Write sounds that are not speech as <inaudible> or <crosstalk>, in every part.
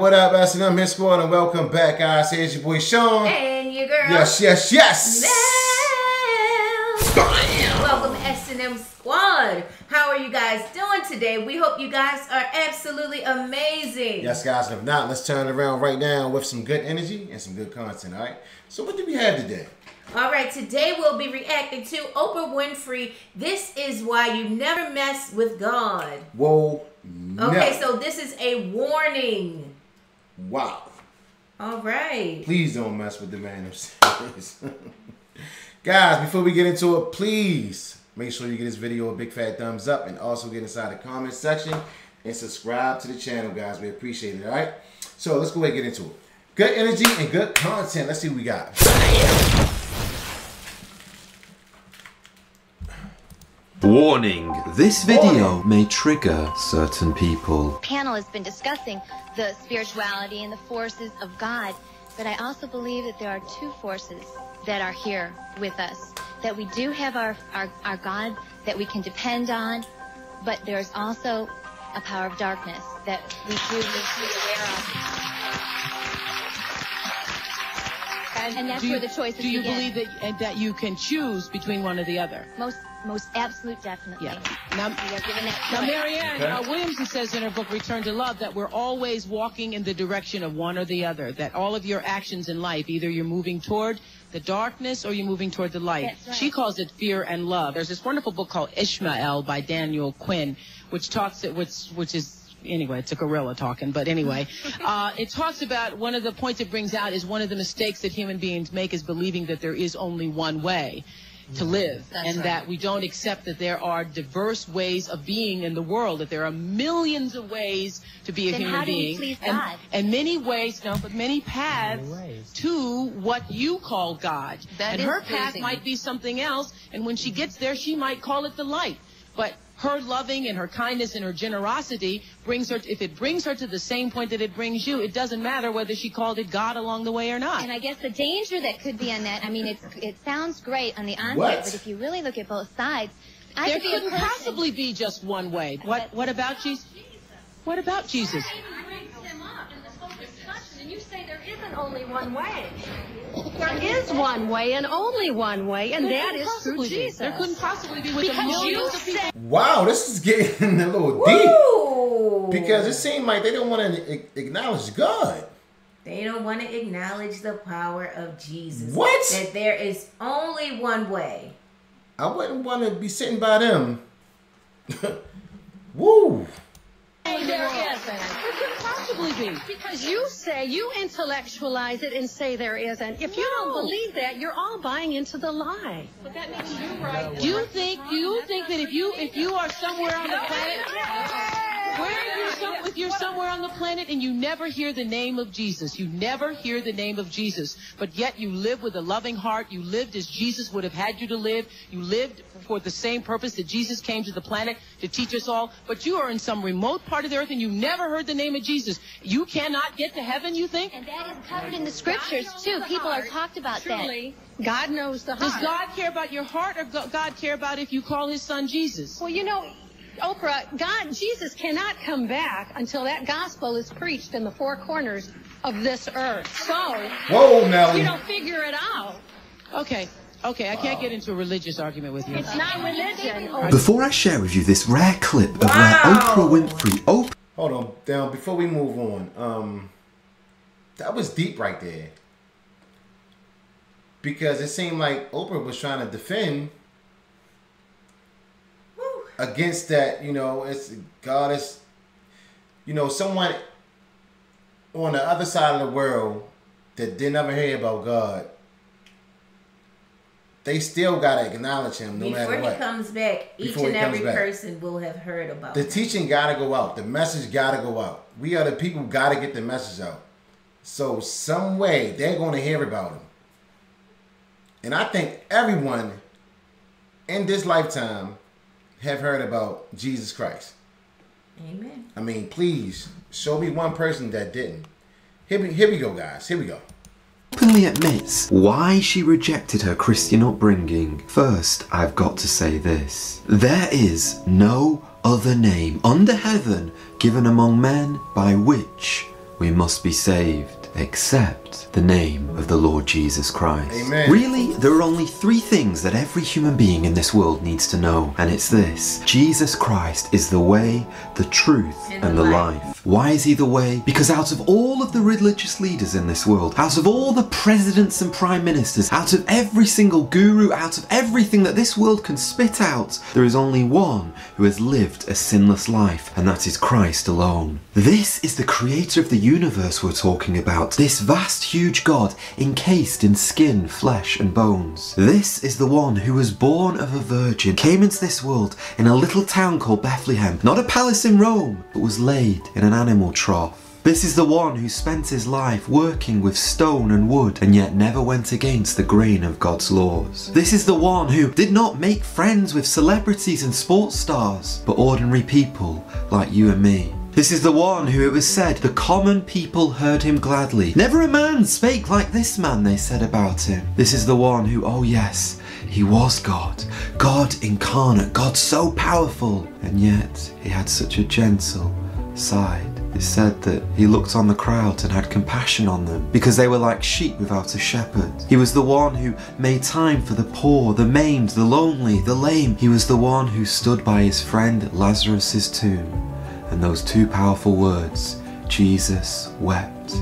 What up, S&M Hit Squad, and welcome back, guys. Here's your boy Shawn. And your girl. Yes, yes, yes. Mel. Welcome S&M Squad. How are you guys doing today? We hope you guys are absolutely amazing. Yes, guys. If not, let's turn it around right now with some good energy and some good content. All right. So, what do we have today? All right, today we'll be reacting to Oprah Winfrey. This is why you never mess with God. Whoa. Okay, so this is a warning. Wow. All right. Please don't mess with the man upstairs. <laughs> Guys, before we get into it, please make sure you give this video a big fat thumbs up and also get inside the comment section and subscribe to the channel, guys. We appreciate it, all right? So let's go ahead and get into it. Good energy and good content. Let's see what we got. Warning, this video may trigger certain people. The panel has been discussing the spirituality and the forces of God, but I also believe that there are two forces that are here with us. That we do have our, our, our God that we can depend on, but there's also a power of darkness that we do need to be aware of. And, and that's you, where the choices Do you begin. believe that that you can choose between one or the other? Most most absolute definitely. Yeah. Now, now Marianne okay. uh, Williamson says in her book Return to Love that we're always walking in the direction of one or the other. That all of your actions in life, either you're moving toward the darkness or you're moving toward the light. Right. She calls it fear and love. There's this wonderful book called Ishmael by Daniel Quinn, which talks it, which which is anyway, it's a gorilla talking, but anyway, <laughs> uh, it talks about one of the points it brings out is one of the mistakes that human beings make is believing that there is only one way to live That's and right. that we don't accept that there are diverse ways of being in the world that there are millions of ways to be a Then human how do we being please and, God? and many ways no but many paths to what you call God. That and is her path might be something else and when she gets there she might call it the light. But her loving and her kindness and her generosity brings her if it brings her to the same point that it brings you it doesn't matter whether she called it god along the way or not. And I guess the danger that could be on that, I mean, it's, it sounds great on the onset, What? but if you really look at both sides, I there could couldn't possibly be just one way. What what about jesus? What about jesus? And you say there isn't only one way. There is one way and only one way, and that is through Possibly be. Jesus. there couldn't possibly be with Because millions you of people Wow, this is getting <laughs> a little deep. Because it seemed like they don't want to acknowledge God. They don't want to acknowledge the power of Jesus. What? That there is only one way. I wouldn't want to be sitting by them. <laughs> Woo. There isn't. there couldn't possibly be Because you say, you intellectualize it and say there isn't. If you don't believe that, you're all buying into the lie. but that makes you right do you think do you think that if you if you are somewhere on the planet where you some, if you're somewhere on the planet and you never hear the name of Jesus, you never hear the name of Jesus, but yet you live with a loving heart, you lived as Jesus would have had you to live, you lived for the same purpose that Jesus came to the planet to teach us all, but you are in some remote part of the earth and you never heard the name of Jesus. You cannot get to heaven, you think? And that is covered in the scriptures, too. People are talked about that. Truly, God knows the heart. Does. God care about your heart or go- God care about if you call his son Jesus? Well, you know, Oprah, God, Jesus cannot come back until that gospel is preached in the four corners of this earth. So, Whoa, Nelly. you don't figure it out. Okay. Okay, I can't get into a religious argument with you. It's not religion. Before I share with you this rare clip of Wow. where Oprah Winfrey Oprah Hold on, down before we move on. Um, that was deep right there. Because it seemed like Oprah was trying to defend against that. You know, it's God is, you know, someone on the other side of the world that didn't ever hear about God. They still gotta acknowledge Him no Before matter he comes back, each Before he and every back. person will have heard about The it. teaching gotta go out. The message gotta go out. We are the people gotta get the message out. So some way they're gonna hear about him. And I think everyone in this lifetime have heard about Jesus Christ. Amen. I mean, please show me one person that didn't. Here we, here we go, guys. Here we go. openly admits why she rejected her Christian upbringing. First, I've got to say this. There is no other name under heaven given among men by which we must be saved, except the name of the Lord Jesus Christ. Amen. Really, there are only three things that every human being in this world needs to know, and it's this Jesus Christ is the way, the truth, And and, the the life. Why is he the way? Because out of all of the religious leaders in this world, out of all the presidents and prime ministers, out of every single guru, out of everything that this world can spit out, there is only one who has lived a sinless life, and that is Christ alone. This is the creator of the universe we're talking about. This vast, huge God encased in skin, flesh, and bones. This is the one who was born of a virgin, came into this world in a little town called Bethlehem, not a palace in Rome, but was laid in an animal trough. This is the one who spent his life working with stone and wood and yet never went against the grain of God's laws. This is the one who did not make friends with celebrities and sports stars, but ordinary people like you and me. This is the one who it was said the common people heard him gladly. Never a man spake like this man, they said about him. This is the one who, oh yes, he was God. God incarnate, God so powerful, and yet he had such a gentle side. It said that he looked on the crowd and had compassion on them because they were like sheep without a shepherd. He was the one who made time for the poor, the maimed, the lonely, the lame. He was the one who stood by his friend Lazarus's tomb. And those two powerful words, Jesus wept.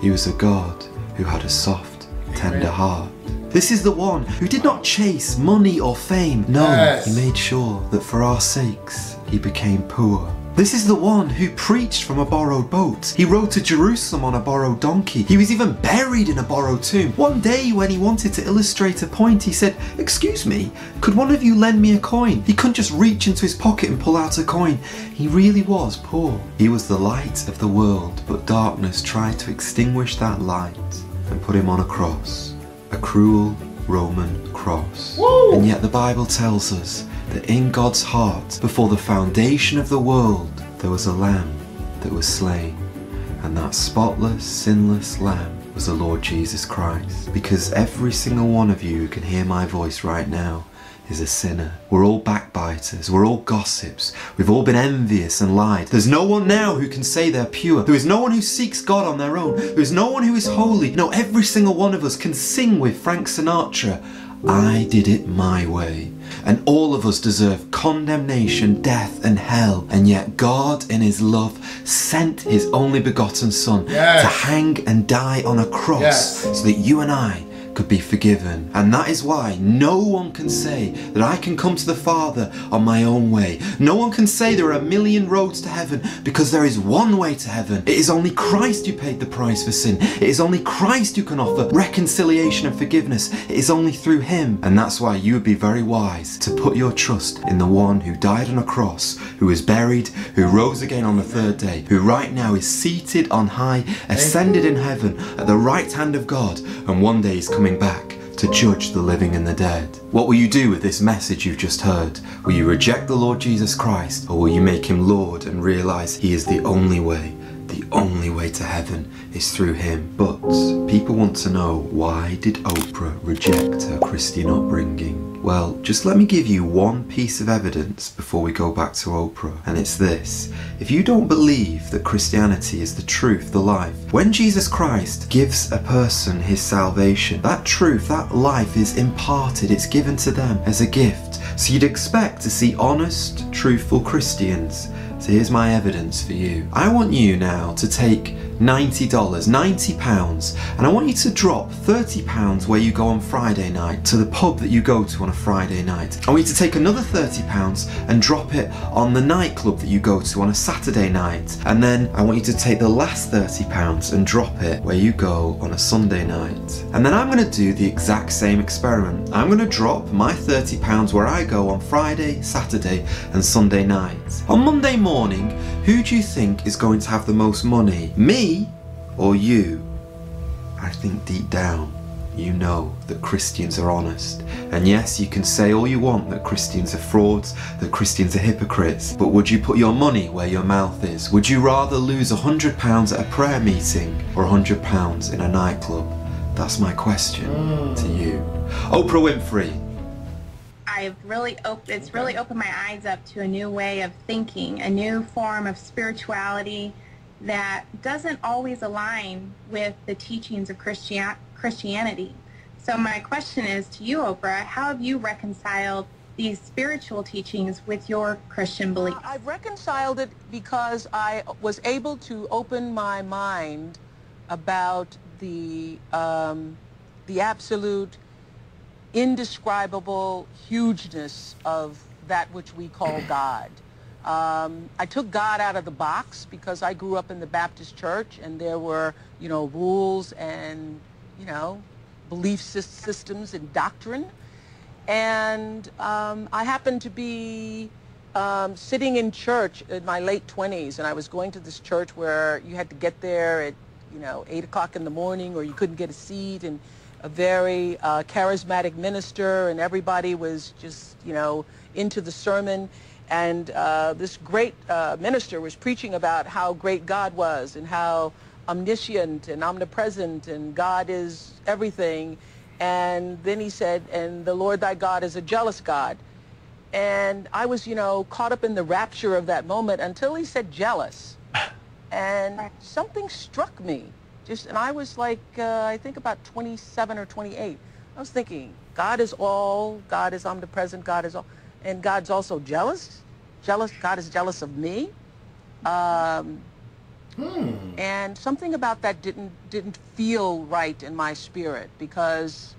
He was a God who had a soft, tender heart. This is the one who did not chase money or fame. No, Yes. he made sure that for our sakes he became poor. This is the one who preached from a borrowed boat. He rode to Jerusalem on a borrowed donkey. He was even buried in a borrowed tomb. One day, when he wanted to illustrate a point, he said, Excuse me, could one of you lend me a coin? He couldn't just reach into his pocket and pull out a coin. He really was poor. He was the light of the world, but darkness tried to extinguish that light and put him on a cross. A cruel Roman cross. And yet the Bible tells us that in God's heart, before the foundation of the world, there was a lamb that was slain. And that spotless, sinless lamb was the Lord Jesus Christ. Because every single one of you who can hear my voice right now is a sinner. We're all backbiters. We're all gossips. We've all been envious and lied. There's no one now who can say they're pure. There is no one who seeks God on their own. There is no one who is holy. No, every single one of us can sing with Frank Sinatra. I did it my way. And all of us deserve condemnation, death, and hell. And yet God, in His love, sent His only begotten Son Yes. to hang and die on a cross Yes. so that you and I could be forgiven. And that is why no one can say that I can come to the Father on my own way. No one can say there are a million roads to heaven because there is one way to heaven. It is only Christ who paid the price for sin. It is only Christ who can offer reconciliation and forgiveness. It is only through Him. And that's why you would be very wise to put your trust in the one who died on a cross, who was buried, who rose again on the third day, who right now is seated on high, ascended in heaven at the right hand of God, and one day is coming back to judge the living and the dead. What will you do with this message you've just heard? Will you reject the Lord Jesus Christ, or will you make him Lord and realize he is the only way? The only way to heaven is through him. But people want to know why did Oprah reject her Christian upbringing? Well, just let me give you one piece of evidence before we go back to Oprah, and it's this. If you don't believe that Christianity is the truth, the life, when Jesus Christ gives a person his salvation, that truth, that life is imparted, it's given to them as a gift. So you'd expect to see honest, truthful Christians. So here's my evidence for you. I want you now to take $90, £90, and I want you to drop £30 where you go on Friday night to the pub that you go to on a Friday night. I want you to take another £30 and drop it on the nightclub that you go to on a Saturday night. And then I want you to take the last £30 and drop it where you go on a Sunday night. And then I'm going to do the exact same experiment. I'm going to drop my £30 where I go on Friday, Saturday, and Sunday night. On Monday morning, who do you think is going to have the most money? Me or you? I think deep down you know that Christians are honest. And yes, you can say all you want that Christians are frauds, that Christians are hypocrites, but would you put your money where your mouth is? Would you rather lose a hundred pounds at a prayer meeting or a hundred pounds in a nightclub? That's my question to you. Oprah Winfrey, I've really op- it's really opened my eyes up to a new way of thinking, a new form of spirituality that doesn't always align with the teachings of Christian- Christianity. So my question is to you, Oprah, how have you reconciled these spiritual teachings with your Christian beliefs? Uh, I've reconciled it because I was able to open my mind about the um, the absolute indescribable hugeness of that which we call God. Um, I took God out of the box because I grew up in the Baptist church and there were, you know, rules and, you know, belief systems and doctrine. And um, I happened to be um, sitting in church in my late 20s, and I was going to this church where you had to get there at, you know, 8 o'clock in the morning, or you couldn't get a seat, and a very uh, charismatic minister, and everybody was just, you know, into the sermon. And uh, this great uh, minister was preaching about how great God was and how omniscient and omnipresent and God is everything. And then he said, and the Lord thy God is a jealous God. And I was, you know, caught up in the rapture of that moment until he said jealous. <laughs> And something struck me. Just, and I was like, uh, I think about 27 or 28. I was thinking, God is all, God is omnipresent, God is all, and God's also jealous. Jealous, God is jealous of me. Um, Hmm. and something about that didn't didn't feel right in my spirit because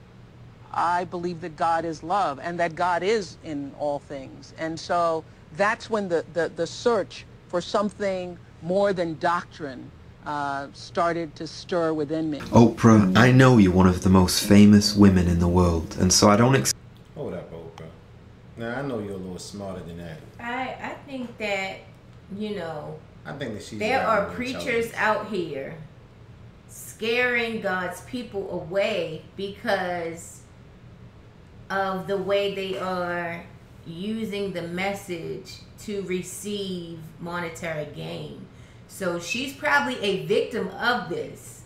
I believe that God is love and that God is in all things. And so that's when the, the, the search for something more than doctrine uh, started to stir within me. Oprah, I know you're one of the most famous women in the world, and so I don't expect Hold up, Oprah. Now I know you're a little smarter than that. I I think that you know I think that she's. there are preachers out here scaring God's people away because of the way they are using the message to receive monetary gain. So she's probably a victim of this.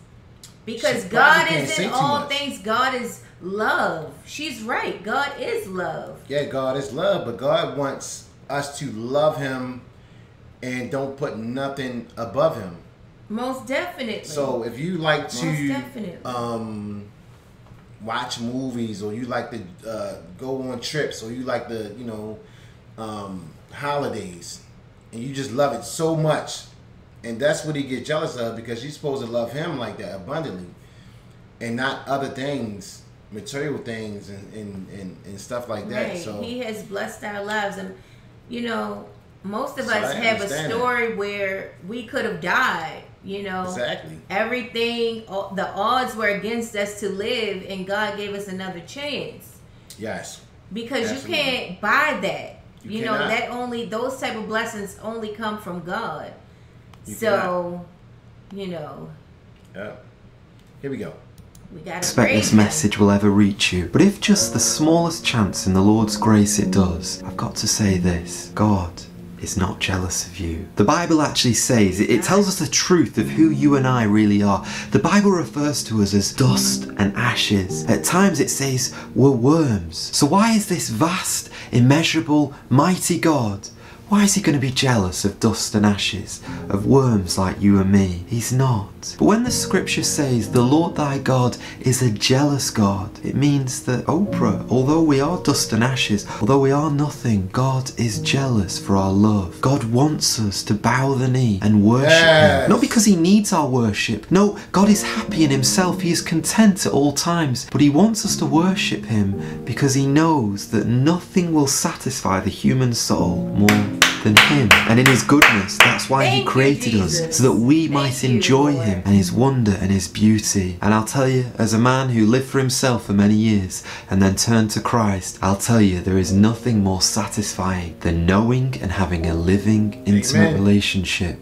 Because God is in all things, God is love. She's right. God is love. Yeah, God is love, but God wants us to love Him and don't put nothing above Him. Most definitely. So if you like to um, watch movies or you like to uh, go on trips or you like the you know um, holidays and you just love it so much and that's what he gets jealous of because you're supposed to love him like that abundantly and not other things material things and, and, and, and stuff like that Right. so He has blessed our lives. And, you know, most of So us I have a story where we could have died, you know. exactly Everything, all- the odds were against us to live, and God gave us another chance. yes Because Absolutely. you can't buy that. You You, know, that only, those type of blessings only come from God. You so, you know, Yeah. here we go we got to expect this message will ever reach you. But if just the smallest chance in the Lord's grace it does, I've got to say this God is not jealous of you. The Bible actually says, it, it tells us the truth of who you and I really are. The Bible refers to us as dust and ashes. At times it says we're worms. So why is this vast, immeasurable, mighty God? Why is he going to be jealous of dust and ashes, of worms like you and me? He's not. But when the scripture says the Lord thy God is a jealous God, it means that Oprah, although we are dust and ashes, although we are nothing, God is jealous for our love. God wants us to bow the knee and worship Yes. him. Not because he needs our worship. No, God is happy in himself. He is content at all times. But he wants us to worship him because he knows that nothing will satisfy the human soul more than him. And in his goodness, that's why he Thank you, created us so that we Thank might enjoy Lord. him and his wonder and his beauty. And I'll tell you, as a man who lived for himself for many years and then turned to Christ, I'll tell you there is nothing more satisfying than knowing and having a living, intimate Amen. relationship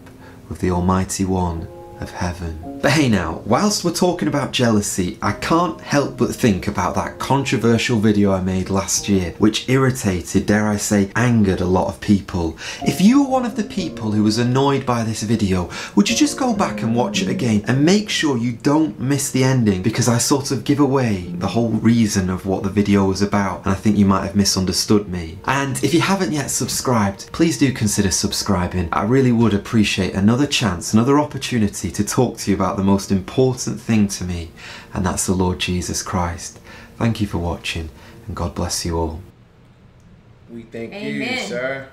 with the Almighty One of heaven. But hey now, whilst we're talking about jealousy, I can't help but think about that controversial video I made last year, which irritated, dare I say, angered a lot of people. If you were one of the people who was annoyed by this video, would you just go back and watch it again and make sure you don't miss the ending because I sort of give away the whole reason of what the video was about and I think you might have misunderstood me. And if you haven't yet subscribed, please do consider subscribing. I really would appreciate another chance, another opportunity to talk to you about the most important thing to me, and that's the Lord Jesus Christ. Thank you for watching, and God bless you all. We thank you, sir,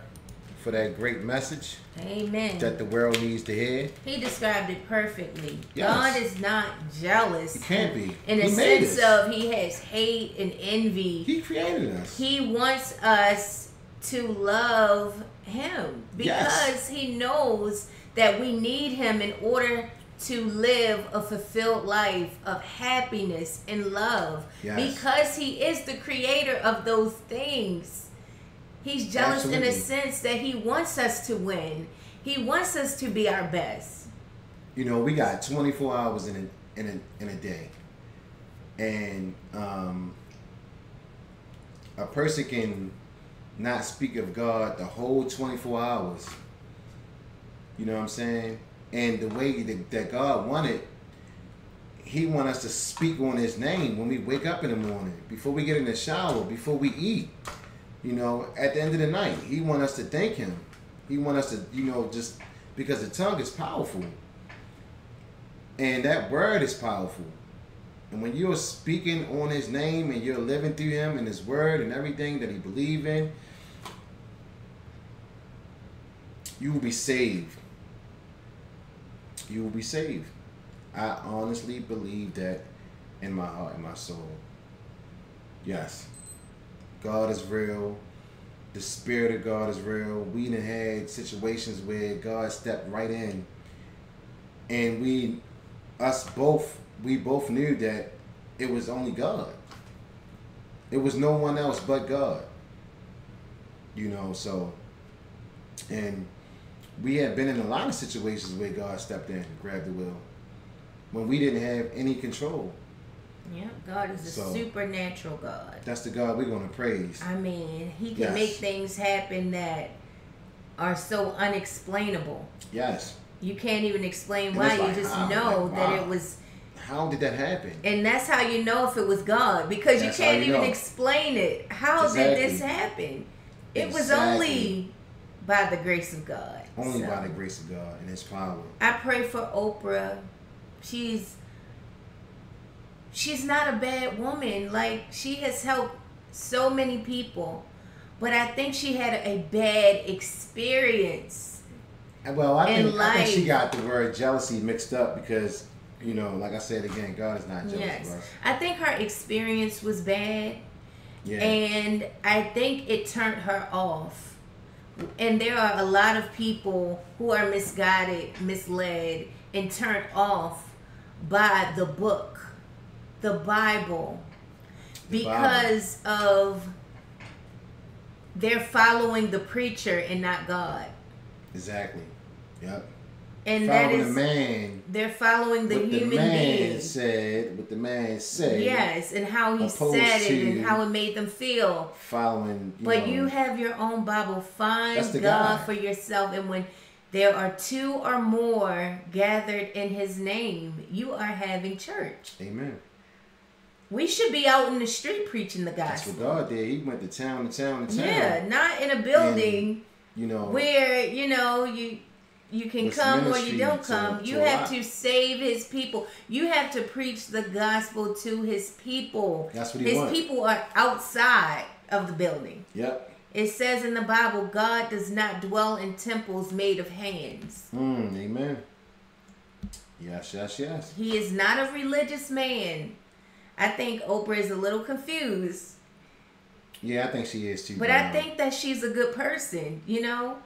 for that great message Amen. that the world needs to hear. He described it perfectly. Yes. God is not jealous. He can't be. In the He made sense us. of he has hate and envy. He created us. He wants us to love him because Yes. he knows that we need him in order to live a fulfilled life of happiness and love Yes. because he is the creator of those things. He's jealous in a sense that he wants us to win. He wants us to be our best. you know, we got 24 hours in a in a in a day, and um, a person can not speak of God the whole 24 hours. You know what I'm saying? And the way that, that God wanted, He want us to speak on His name when we wake up in the morning, before we get in the shower, before we eat. You know, at the end of the night, He want us to thank Him. He want us to, you know, just because the tongue is powerful. And that word is powerful. And when you're speaking on his name and you're living through him and his word and everything that he believe in, you will be saved. You will be saved. I honestly believe that in my heart and my soul. Yes. God is real. The spirit of God is real. We done had situations where God stepped right in and we us both we both knew that it was only God. It was no one else but God. You know, so and we have been in a lot of situations where God stepped in, grabbed the wheel, when we didn't have any control. Yeah, God is a So- supernatural God. That's the God we're gonna praise. I mean, He can Yes. make things happen that are so unexplainable. Yes. You can't even explain And why. it's You just wow, know like, that it was, How did that happen? and that's how you know if it was God because That's you can't you even know. explain it. How did this happen? It was only by the grace of God. Only So, by the grace of God and his power. I pray for Oprah. She's she's not a bad woman. Like she has helped so many people, but I think she had a bad experience. Well, I In think, I think she got the word jealousy mixed up because, you know, like I said again, God is not jealous Yes, of us. I think her experience was bad, Yeah. and I think it turned her off. And there are a lot of people who are misguided, misled, and turned off by the book, the Bible, The Bible. because of they're following the preacher and not God. exactly. Yep. And that is the man. they're following the what the human man being. said, what the man said. Yes, and how he said it and how it made them feel. Following. You But know, you have your own Bible. Find God guy. for yourself. And when there are two or more gathered in his name, you are having church. Amen. We should be out in the street preaching the gospel. That's what God did. He went to town to town to town. Yeah, not in a building You know. where, you know, you you can come or you don't come. to you have to save his people. You have to preach the gospel to his people. That's what he his want. people are outside of the building. Yep. It says in the Bible, God does not dwell in temples made of hands. Mm, amen. Yes, yes, yes. He is not a religious man. I think Oprah is a little confused, Yeah, I think she is too. but I um, think that she's a good person, you know?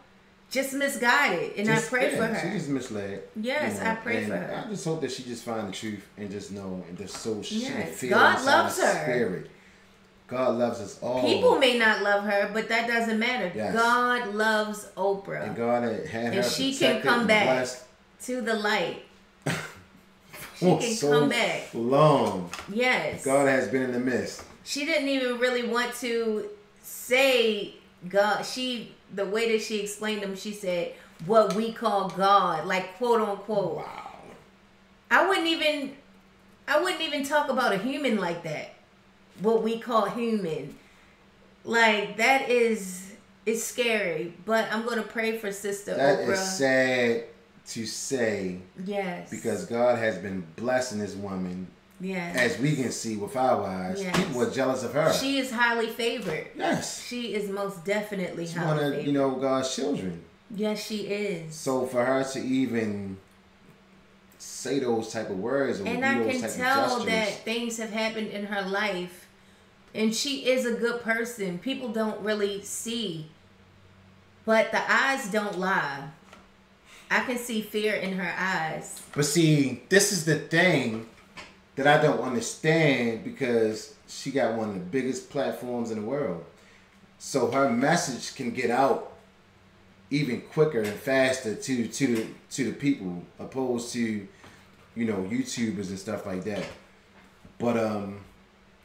Just misguided. And just- I pray yeah, for her. She's just misled. Yes, I pray for her. I just hope that she just find the truth and just know and just so she can Yes, feel God loves her her. spirit. God loves us all. People may not love her, but that doesn't matter. Yes. God loves Oprah and God had, had And she can come back. blessed. to the light. <laughs> She for can so come back. long. Yes. God has been in the midst. She didn't even really want to say God. She the way that she explained them, she said what we call God, like quote unquote. Wow. I wouldn't even I wouldn't even talk about a human like that. What we call human. Like that is it's scary. But I'm gonna pray for Sister That Oprah. is sad to say Yes. because God has been blessing this woman, yes. as we can see with our eyes. Yes. People are jealous of her. she is highly favored. yes. She is most definitely She's one of you know God's children. yes, she is. So for her to even say those type of words or and do I those can type tell of that things have happened in her life, and she is a good person. People don't really see, but the eyes don't lie. I can see fear in her eyes. But see, this is the thing that I don't understand because she got one of the biggest platforms in the world. So her message can get out even quicker and faster to to the to the people opposed to you know YouTubers and stuff like that. But um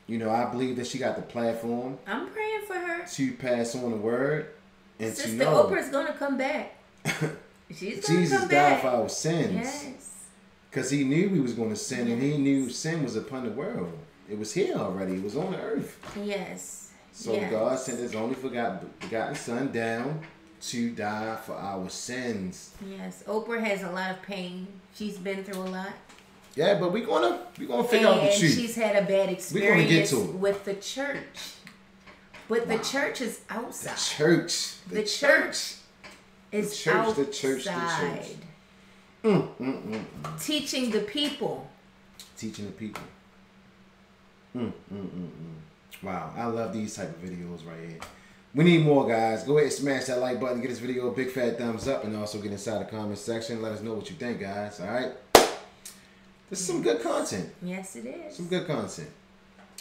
you know, I believe that she got the platform I'm praying for her. to pass on the word and to Sister know Oprah's gonna come back. <laughs> She's gonna Jesus come died for our sins. Yes. Because he knew we was going to sin, and he knew sin was upon the world. It was here already. It was on the earth. Yes. So yes. God sent His only forgotten, begotten Son down to die for our sins. Yes. Oprah has a lot of pain. She's been through a lot. Yeah, but we're gonna we're gonna figure out the and truth. she's had a bad We're gonna get experience with the church. But the church is outside. The Church, The, church is church, outside. the church, the church. Teaching the people. teaching the people. Mm, mm, mm, mm. Wow, I love these type of videos right here. We need more guys. Go ahead and smash that like button, get this video a big fat thumbs up, and also get inside the comment section. Let us know what you think, guys. All right. This is some good content. Yes, it is. Some good content.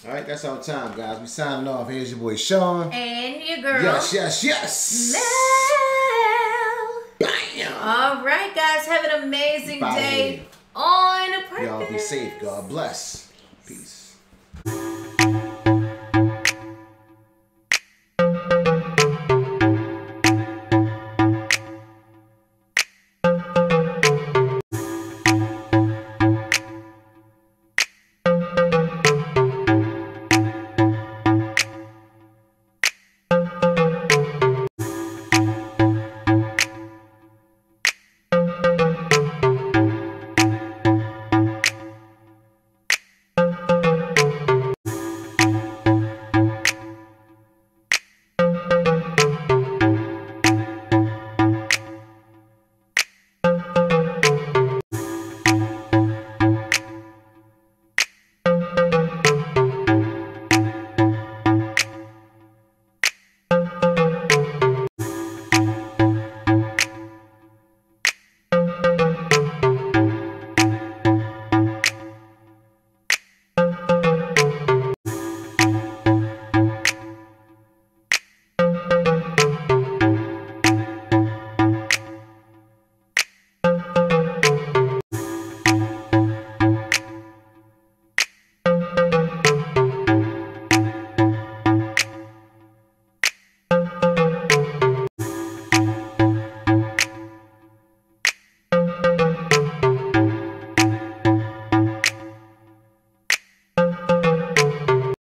All right, that's our time, guys. We signing off. Here's your boy Shawn. And your girl. Yes, yes, yes. Mel. All right, guys. Have an amazing Bye. day on purpose. Y'all be safe. God bless. Peace.